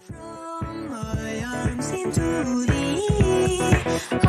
from my arms into the.